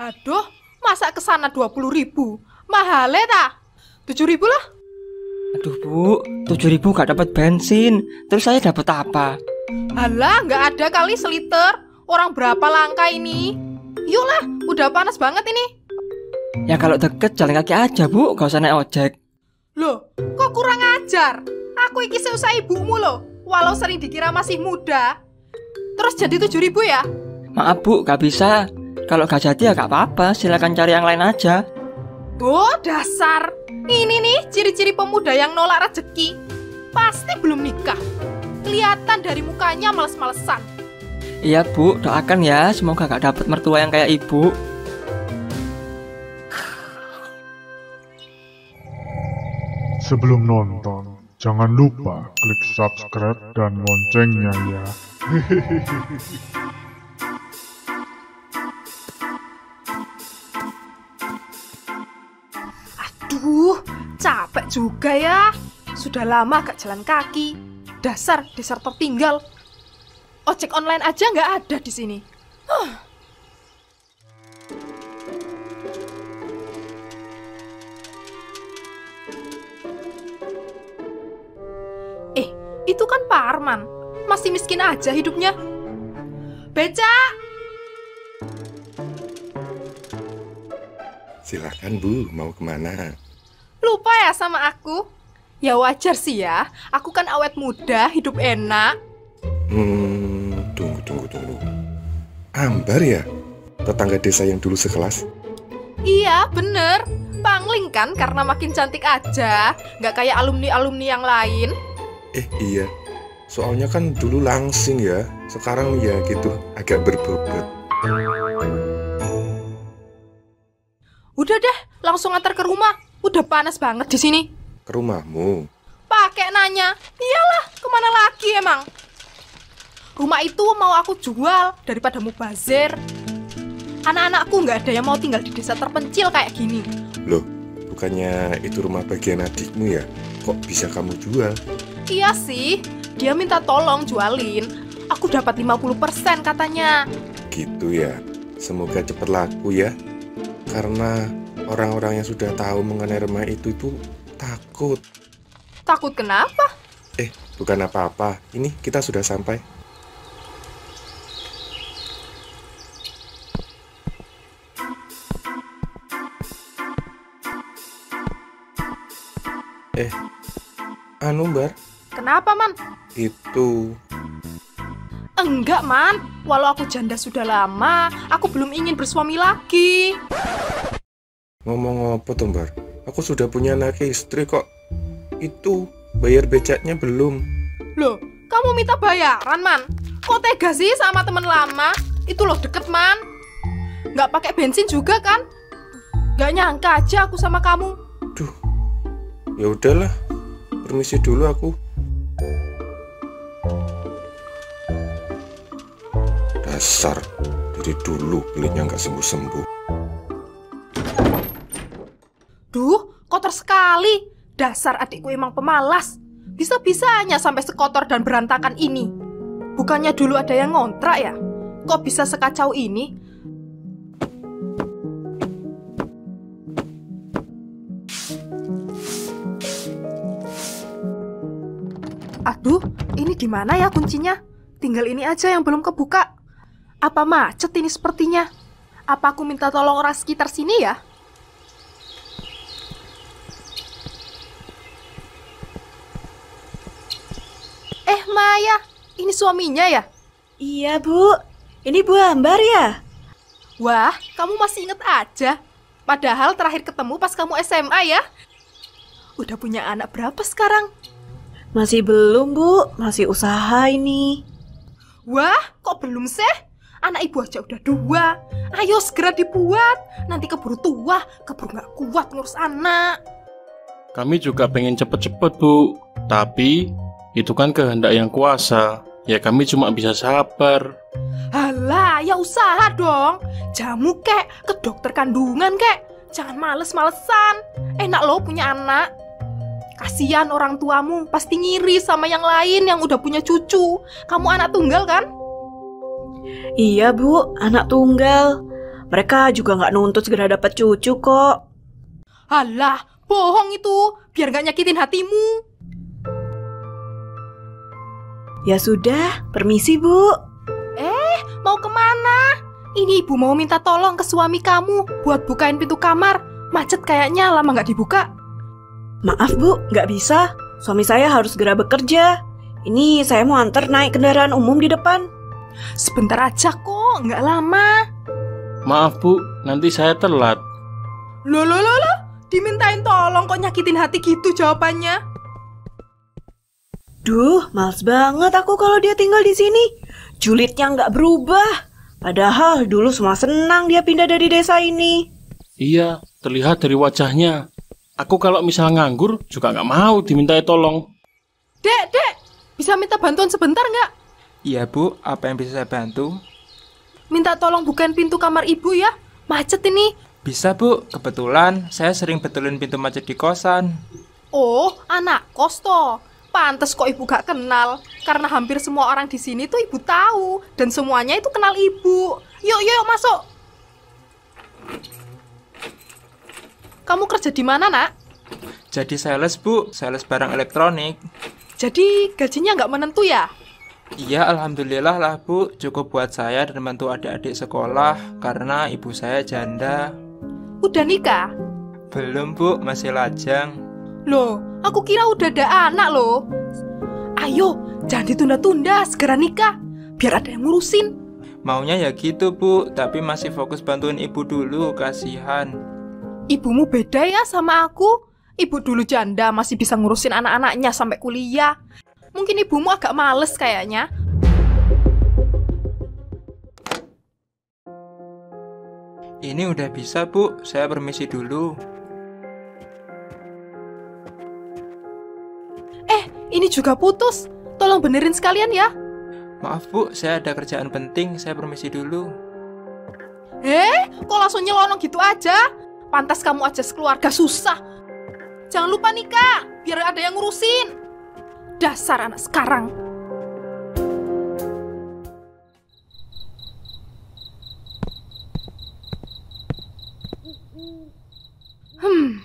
Aduh, masa ke sana 20 ribu? Mahal ya tak? 7 ribu lah. Aduh bu, tujuh ribu gak dapat bensin. Terus saya dapat apa? Alah, nggak ada kali seliter. Orang berapa langkah ini? Yuklah, udah panas banget ini. Ya kalau deket jalan kaki aja bu, gak usah naik ojek. Loh, kok kurang ajar? Aku iki seusah ibumu loh. Walau sering dikira masih muda. Terus jadi 7 ribu ya? Maaf bu, gak bisa. Kalau gak jadi ya gak apa-apa, silakan cari yang lain aja. Oh, dasar. Ini nih ciri-ciri pemuda yang nolak rezeki. Pasti belum nikah. Kelihatan dari mukanya males-malesan. Iya bu, doakan ya, semoga gak dapet mertua yang kayak ibu. Sebelum nonton, jangan lupa klik subscribe dan loncengnya ya. Aduh, juga ya. Sudah lama gak jalan kaki. Dasar desa tertinggal. Ojek online aja nggak ada di sini. Huh. Eh, itu kan Pak Arman. Masih miskin aja hidupnya. Beca! Silakan Bu, mau ke mana? Sama aku? Ya wajar sih ya, aku kan awet muda, hidup enak. Hmm, tunggu, tunggu, tunggu. Ambar ya? Tetangga desa yang dulu sekelas? Iya, bener. Pangling kan karena makin cantik aja, nggak kayak alumni-alumni yang lain. Eh iya, soalnya kan dulu langsing ya. Sekarang ya gitu, agak berbobot. Udah deh, langsung antar ke rumah. Udah panas banget di sini. Ke rumahmu? Pakai nanya, iyalah, ke mana lagi emang? Rumah itu mau aku jual daripada mubazir. Anak-anakku nggak ada yang mau tinggal di desa terpencil kayak gini. Loh, bukannya itu rumah bagian adikmu ya? Kok bisa kamu jual? Iya sih, dia minta tolong jualin. Aku dapat 50% katanya. Gitu ya. Semoga cepat laku ya. Karena orang-orang yang sudah tahu mengenai rumah itu itu takut. Takut kenapa? Eh, bukan apa-apa. Ini kita sudah sampai. Eh, anu Bar, Kenapa, Man? itu Enggak, Man. Walau aku janda sudah lama, aku belum ingin bersuami lagi. Ngomong apa tuh Bar? Aku sudah punya anak istri kok. Itu bayar becaknya belum. Loh, kamu minta bayaran, Man? Kok tega sih sama temen lama? Itu loh deket, Man. Nggak pakai bensin juga kan? Nggak nyangka aja aku sama kamu. Duh, ya udahlah. Permisi dulu aku. Dasar dari dulu kulitnya nggak sembuh-sembuh. Duh, kotor sekali. Dasar adikku emang pemalas. Bisa-bisanya sampai sekotor dan berantakan ini. Bukannya dulu ada yang ngontrak ya? Kok bisa sekacau ini? Aduh, ini di mana ya kuncinya? Tinggal ini aja yang belum kebuka. Apa macet ini sepertinya? Apa aku minta tolong orang sekitar sini ya? Maya, ini suaminya ya? Iya, Bu. Ini Bu Ambar ya? Wah, kamu masih inget aja. Padahal terakhir ketemu pas kamu SMA ya. Udah punya anak berapa sekarang? Masih belum, Bu. Masih usaha ini. Wah, kok belum sih? Anak ibu aja udah dua. Ayo segera dibuat. Nanti keburu tua, keburu nggak kuat ngurus anak. Kami juga pengen cepet-cepet, Bu. Tapi, itu kan kehendak yang kuasa. Ya kami cuma bisa sabar. Halah, ya usaha dong. Jamu kek, ke dokter kandungan kek. Jangan males-malesan. Enak loh punya anak. Kasihan orang tuamu, pasti ngiri sama yang lain yang udah punya cucu. Kamu anak tunggal kan? Iya, Bu. Anak tunggal. Mereka juga nggak nuntut segera dapat cucu kok. Halah, bohong itu. Biar nggak nyakitin hatimu. Ya sudah, permisi bu. Mau ke mana? Ini ibu mau minta tolong ke suami kamu buat bukain pintu kamar. Macet kayaknya lama nggak dibuka. Maaf bu, nggak bisa. Suami saya harus segera bekerja. Ini saya mau antar naik kendaraan umum di depan. Sebentar aja kok, nggak lama. Maaf bu, nanti saya telat. Loh, loh, loh, loh. Dimintain tolong kok nyakitin hati gitu jawabannya. Duh, males banget aku kalau dia tinggal di sini. Julidnya nggak berubah. Padahal dulu semua senang dia pindah dari desa ini. Iya, terlihat dari wajahnya. Aku kalau misal nganggur juga nggak mau dimintai tolong. Dek, dek, bisa minta bantuan sebentar nggak? Iya bu, apa yang bisa saya bantu? Minta tolong bukain pintu kamar ibu ya. Macet ini. Bisa bu, kebetulan saya sering betulin pintu macet di kosan. Oh, anak kos toh. Pantes kok ibu gak kenal. Karena hampir semua orang di sini tuh ibu tahu. Dan semuanya itu kenal ibu. Yuk, yuk, masuk. Kamu kerja di mana, nak? Jadi sales bu, sales barang elektronik. Jadi gajinya nggak menentu ya? Iya, alhamdulillah lah bu, cukup buat saya dan bantu adik-adik sekolah karena ibu saya janda. Udah nikah? Belum bu, masih lajang. Loh, aku kira udah ada anak loh. Ayo, jangan ditunda-tunda, segera nikah. Biar ada yang ngurusin. Maunya ya gitu bu, tapi masih fokus bantuin ibu dulu, kasihan. Ibumu beda ya sama aku. Ibu dulu janda masih bisa ngurusin anak-anaknya sampai kuliah. Mungkin ibumu agak males kayaknya. Ini udah bisa bu, saya permisi dulu. Ini juga putus. Tolong benerin sekalian ya. Maaf bu, saya ada kerjaan penting, saya permisi dulu. Eh, kok langsung nyelonong gitu aja? Pantas kamu aja sekeluarga susah. Jangan lupa nikah, biar ada yang ngurusin. Dasar anak sekarang. Hmm,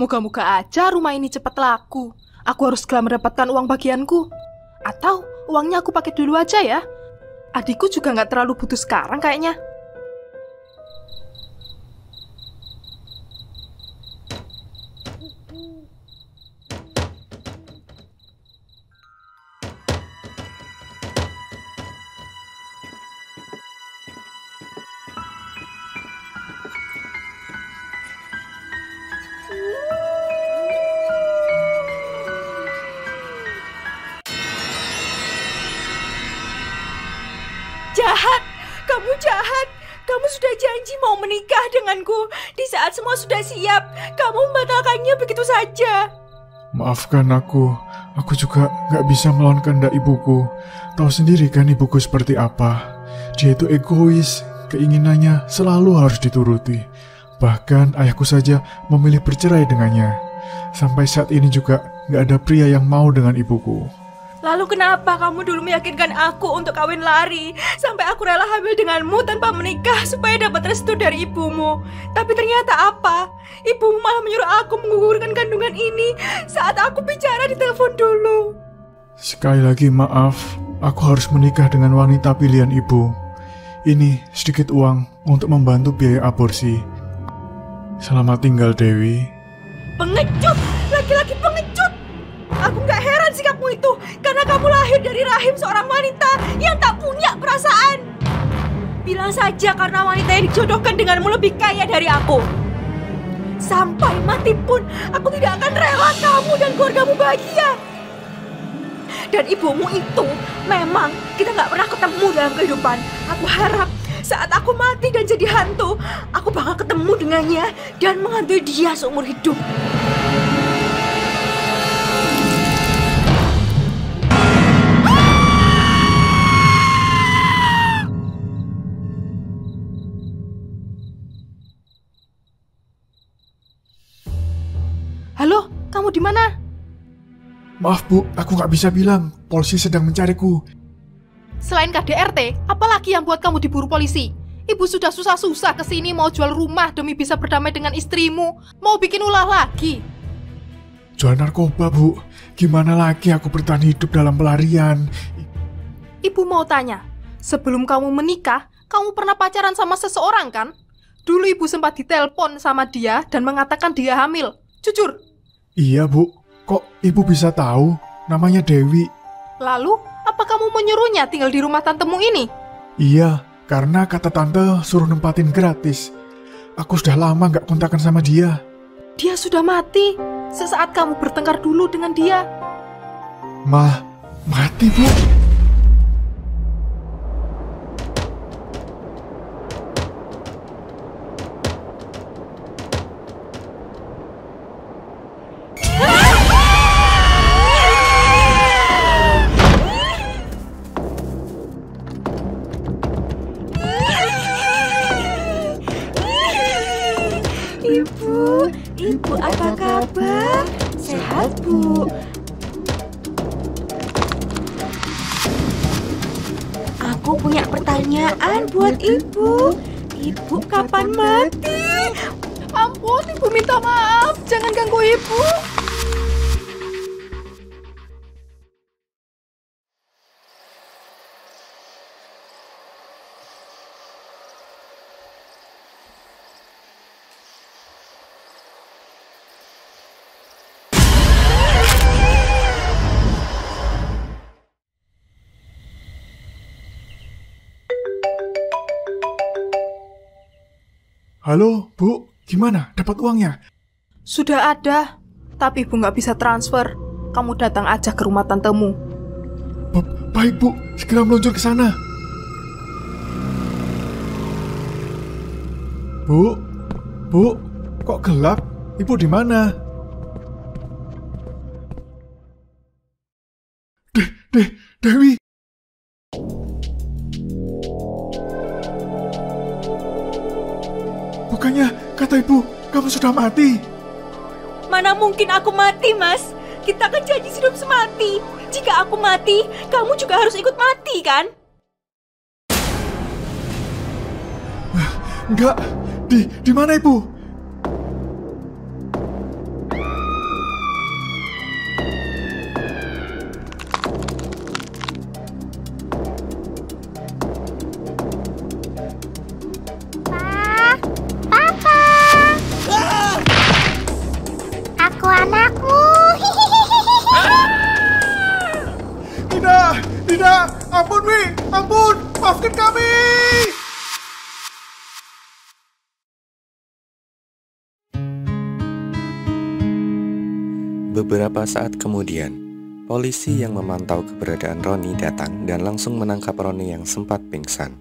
moga-moga aja rumah ini cepat laku. Aku harus segera mendapatkan uang bagianku. Atau uangnya aku pakai dulu aja ya. Adikku juga nggak terlalu butuh sekarang kayaknya. Janji mau menikah denganku. Di saat semua sudah siap, kamu membatalkannya begitu saja. Maafkan aku, aku juga gak bisa melawan kehendak ibuku. Tahu sendiri kan ibuku seperti apa. Dia itu egois, keinginannya selalu harus dituruti. Bahkan ayahku saja memilih bercerai dengannya. Sampai saat ini juga gak ada pria yang mau dengan ibuku. Lalu kenapa kamu dulu meyakinkan aku untuk kawin lari Sampai aku rela hamil denganmu tanpa menikah Supaya dapat restu dari ibumu Tapi ternyata apa? Ibumu malah menyuruh aku menggugurkan kandungan ini Saat aku bicara di telepon dulu Sekali lagi maaf, aku harus menikah dengan wanita pilihan ibu. Ini sedikit uang untuk membantu biaya aborsi. Selamat tinggal Dewi. Pengecut, dari rahim seorang wanita Yang tak punya perasaan. Bilang saja karena wanita yang dijodohkan denganmu lebih kaya dari aku. Sampai mati pun Aku tidak akan rela kamu dan keluargamu bahagia. Dan ibumu itu Memang kita gak pernah ketemu dalam kehidupan. Aku harap saat aku mati dan jadi hantu Aku bakal ketemu dengannya Dan menghantui dia seumur hidup kamu di mana? Maaf bu, aku gak bisa bilang. Polisi sedang mencariku. Selain KDRT, apalagi yang buat kamu diburu polisi? Ibu sudah susah-susah ke sini mau jual rumah demi bisa berdamai dengan istrimu. Mau bikin ulah lagi. Jual narkoba, Bu. Gimana lagi aku bertahan hidup dalam pelarian? Ibu mau tanya, sebelum kamu menikah, kamu pernah pacaran sama seseorang kan? Dulu ibu sempat ditelepon sama dia dan mengatakan dia hamil. Jujur. Iya, Bu. Kok ibu bisa tahu? Namanya Dewi. Lalu, apa kamu menyuruhnya tinggal di rumah tantemu ini? Iya, karena kata tante suruh nempatin gratis. Aku sudah lama nggak kontakan sama dia. Dia sudah mati sesaat kamu bertengkar dulu dengan dia. Mah, mati, Bu. Ibu, ibu apa kabar? Sehat, Bu? Aku punya pertanyaan buat ibu. Ibu kapan mati? Ampun, ibu minta maaf. Jangan ganggu ibu. Halo, Bu. Gimana? Dapat uangnya? Sudah ada, tapi ibu nggak bisa transfer. Kamu datang aja ke rumah tantemu. Ba- baik, Bu. Segera meluncur ke sana. Bu, Bu, kok gelap? Ibu di mana? Deh, Deh, Dewi. Bukannya kata ibu kamu sudah mati? Mana mungkin aku mati, Mas? Kita kan janji hidup semati. Jika aku mati, kamu juga harus ikut mati, kan? Enggak. Di di mana ibu? Maafkan kami. Beberapa saat kemudian, polisi yang memantau keberadaan Roni datang dan langsung menangkap Roni yang sempat pingsan.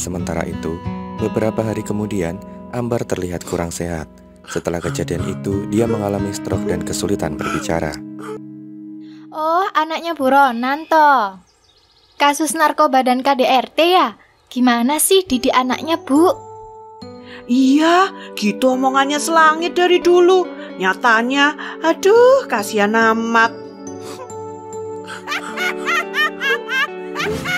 Sementara itu, beberapa hari kemudian, Ambar terlihat kurang sehat. Setelah kejadian itu, dia mengalami stroke dan kesulitan berbicara. Oh, anaknya Bu Ronan toh. Kasus narkoba dan KDRT ya? Gimana sih didik anaknya, Bu? Iya, gitu omongannya selangit dari dulu. Nyatanya, aduh, kasihan amat.